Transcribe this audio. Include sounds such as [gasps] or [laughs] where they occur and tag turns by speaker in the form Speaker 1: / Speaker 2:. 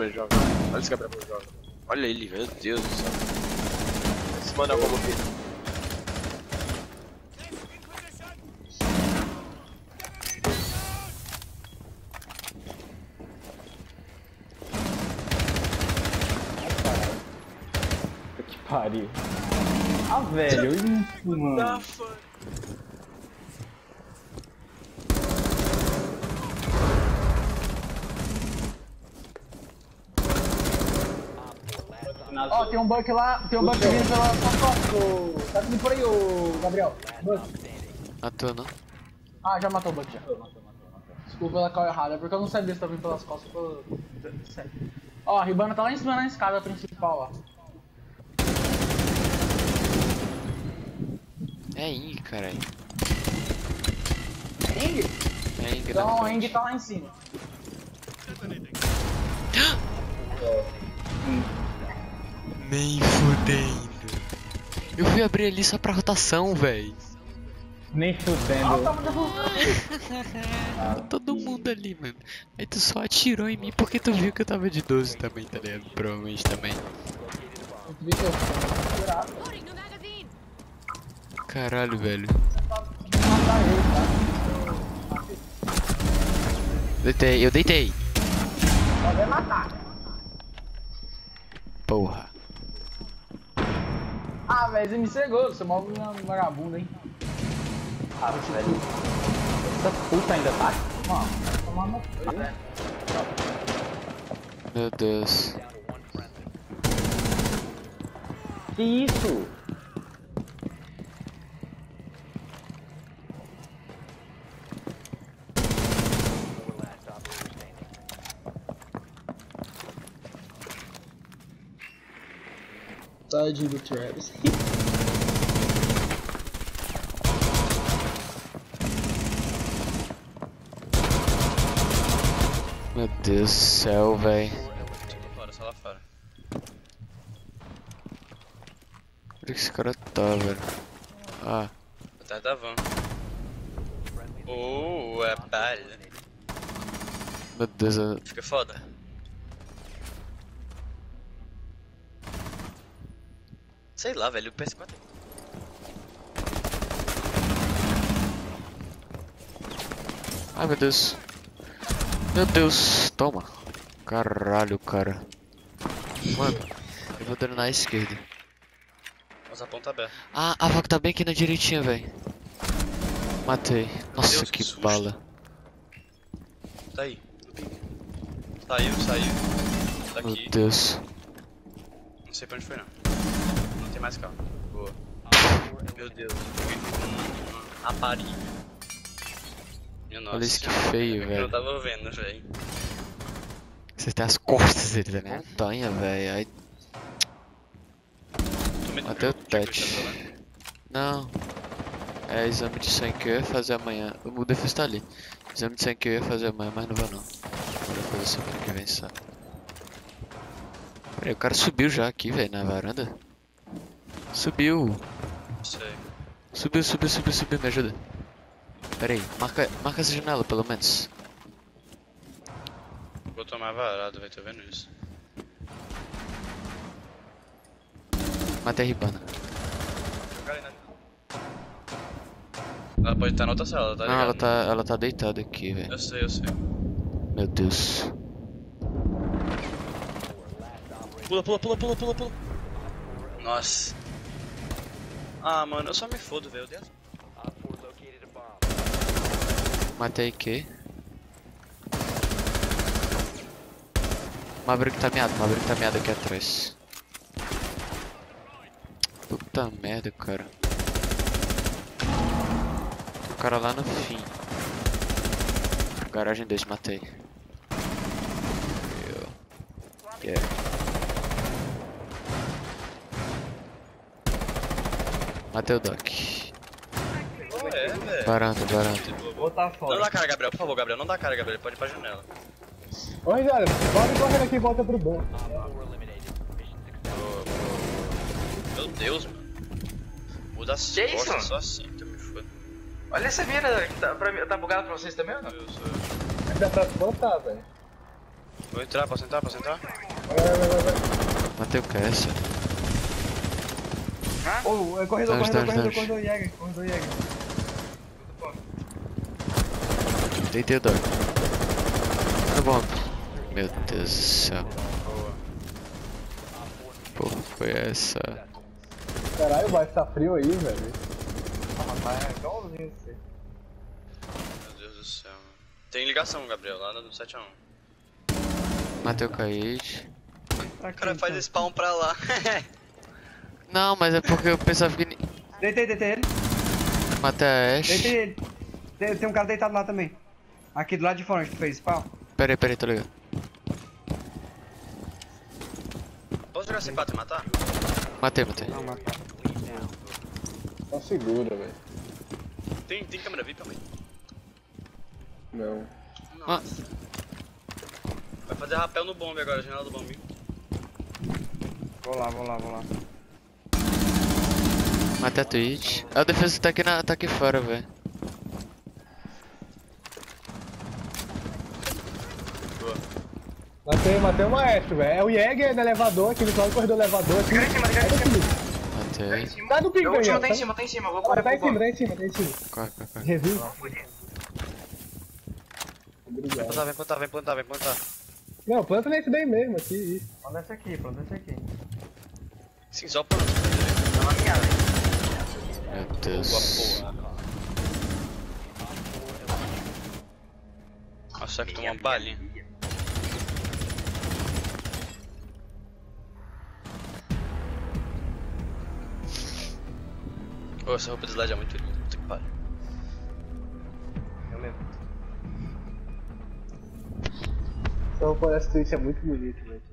Speaker 1: como ele joga. Olha esse Gabriel como ele joga. Olha ele, meu Deus do céu. Esse mano é como que.
Speaker 2: Que pariu. Ah, velho, isso, mano.
Speaker 3: Ó, tem um buck lá, tem um buck vindo pela sua costa. Tá vindo por aí, ô Gabriel. Buck.
Speaker 4: Matou, não?
Speaker 3: Ah, já matou o buck já. Desculpa pela call errada, é porque eu não sabia se tá vindo pelas costas. Tô... Sério. Ó, a Ribana tá lá em cima na escada principal, ó.
Speaker 4: É Ing, caralho.
Speaker 3: Ing?
Speaker 4: É Ing,
Speaker 3: Então a Ing tá lá em cima. [gasps]
Speaker 4: Nem fudendo. Eu fui abrir ali só pra rotação, véi.
Speaker 2: Nem
Speaker 3: Ó,
Speaker 2: fudendo.
Speaker 3: derrubando. [laughs]
Speaker 4: Todo mundo ali, mano. Aí tu só atirou em mim porque tu viu que eu tava de 12 também, tá ligado? Provavelmente também. Caralho, velho. Deitei, eu deitei.
Speaker 3: Pode matar.
Speaker 4: Porra.
Speaker 3: Ah, velho, você me cegou, você move uma vagabunda, hein?
Speaker 2: Ah, velho. Essa puta ainda tá aqui.
Speaker 3: Mano, vai tomar no cu, né?
Speaker 4: Meu Deus.
Speaker 2: Que isso?
Speaker 3: Tadinho do Travis. [laughs]
Speaker 4: Meu Deus do céu, véi.
Speaker 1: Só lá fora, só lá fora.
Speaker 4: Onde que esse cara tá, velho? Ah,
Speaker 1: Atrás da van. Oh, é palha.
Speaker 4: meu Deus. eu-
Speaker 1: Fica foda. Sei lá, velho, o PS4
Speaker 4: Ai, meu Deus. Meu Deus, toma. Caralho, cara. Mano, eu vou dando na esquerda.
Speaker 1: Usa a ponta aberta.
Speaker 4: Ah, a vaca tá bem aqui na direitinha, velho. Matei. Nossa,
Speaker 1: Deus, que
Speaker 4: que bala.
Speaker 1: Tá aí. no pique. Saiu, saiu. Tá
Speaker 4: Meu
Speaker 1: aqui.
Speaker 4: Deus.
Speaker 1: Não sei pra onde foi não. Tem mais carro. Boa. Meu Deus. Um aparelho. Minha nossa.
Speaker 4: Olha isso que feio,
Speaker 1: Eu
Speaker 4: velho.
Speaker 1: não tava vendo, velho.
Speaker 4: Você tem as costas dele, tá ligado? Montanha, velho. Aí. Até o
Speaker 1: lá?
Speaker 4: Não. É exame de sangue que eu ia fazer amanhã. O defesa tá ali. Exame de sangue que eu ia fazer amanhã, mas não vou não. Vou fazer semana que vem só. Peraí, o cara subiu já aqui, velho, na varanda. Subiu.
Speaker 1: Sei.
Speaker 4: Subiu, subiu, subiu, subiu, me ajuda. Pera aí, marca, marca essa janela pelo menos.
Speaker 1: Vou tomar varado, velho, tô vendo isso.
Speaker 4: Matei a ribana.
Speaker 1: Ela pode estar na outra sala, tá
Speaker 4: Não,
Speaker 1: ligado?
Speaker 4: ela tá, ela tá deitada aqui, velho.
Speaker 1: Eu sei, eu sei.
Speaker 4: Meu Deus.
Speaker 1: Pula, pula, pula, pula, pula, pula. Nossa. Ah, mano, eu só me fodo, velho.
Speaker 4: Matei que? Maverick tá meado, Maverick tá meado aqui atrás. Puta merda, cara. Tem um cara lá no fim. Garagem 2, matei. Yeah. Matei o Doc.
Speaker 1: É, velho.
Speaker 4: Varanda, varanda.
Speaker 2: Botar
Speaker 1: Não
Speaker 2: fora.
Speaker 1: dá cara, Gabriel, por favor, Gabriel. Não dá cara, Gabriel. Ele pode ir pra janela.
Speaker 3: Oi, velho, pode correr aqui e volta pro banco.
Speaker 1: Meu Deus, mano. Muda as
Speaker 5: Que
Speaker 1: costas,
Speaker 5: isso?
Speaker 1: só assim, tu me foda.
Speaker 5: Olha essa mira tá, pra mim, tá bugado pra vocês também ou não?
Speaker 1: Eu sou...
Speaker 3: Dá pra botar, velho.
Speaker 1: Vou entrar, posso entrar, posso entrar?
Speaker 6: Vai, vai, vai, vai, vai.
Speaker 4: Matei o Cass.
Speaker 6: Ô, é corredor,
Speaker 4: Dodge,
Speaker 6: corredor,
Speaker 4: dodge,
Speaker 6: corredor,
Speaker 4: dodge.
Speaker 6: corredor, Jäger, corredor, Jäger.
Speaker 4: Deitei o dog. Tá bom. Meu Deus do céu.
Speaker 1: Boa.
Speaker 4: Porra, foi essa?
Speaker 6: Caralho, vai estar frio aí, velho. Ah, mas tá igualzinho você.
Speaker 1: Meu Deus do céu. Tem ligação, Gabriel, lá no 7x1.
Speaker 4: Matei o.
Speaker 6: Pra
Speaker 1: O cara faz spawn pra lá. [laughs]
Speaker 4: Não, mas é porque eu pensava que.
Speaker 6: Deitei, deitei ele.
Speaker 4: Matei a Ashe.
Speaker 6: Deitei ele. Tem, tem um cara deitado lá também. Aqui do lado de fora, onde tu fez spawn.
Speaker 4: Pera aí, pera aí, tô ligado.
Speaker 1: Posso jogar C4 e matar?
Speaker 4: Matei, matei.
Speaker 6: Não, mas tá.
Speaker 5: Segura, velho.
Speaker 1: Tem, tem câmera VIP também.
Speaker 5: Não.
Speaker 1: Nossa. Vai fazer rapel no bombe agora, janela do bombe.
Speaker 6: Vou lá, vou lá, vou lá.
Speaker 4: Matei a Twitch. A defesa tá aqui, na, tá aqui fora, velho.
Speaker 5: Matei, matei o maestro, velho. É o Jäger no elevador, no lado do corredor do elevador. Aqui.
Speaker 4: Matei.
Speaker 5: Dá do ping,
Speaker 3: Meu último
Speaker 5: Daniel.
Speaker 3: tá em cima, tá em cima, vou correr
Speaker 5: tá em cima, tá em cima, tá em cima.
Speaker 4: Corre, corre, corre.
Speaker 5: Review.
Speaker 1: Vem plantar, vem plantar, vem plantar, vem plantar.
Speaker 5: Não, planta nesse daí mesmo, aqui. isso.
Speaker 6: Planta esse aqui, planta esse aqui.
Speaker 1: Sim, só planta.
Speaker 3: Tá na minha, velho.
Speaker 4: Meu Deus.
Speaker 1: Nossa, que tomou uma balinha. Ô, essa roupa de slide é muito linda, puta que pariu.
Speaker 6: Eu mesmo.
Speaker 5: Essa roupa dessa Twitch é muito bonito, velho.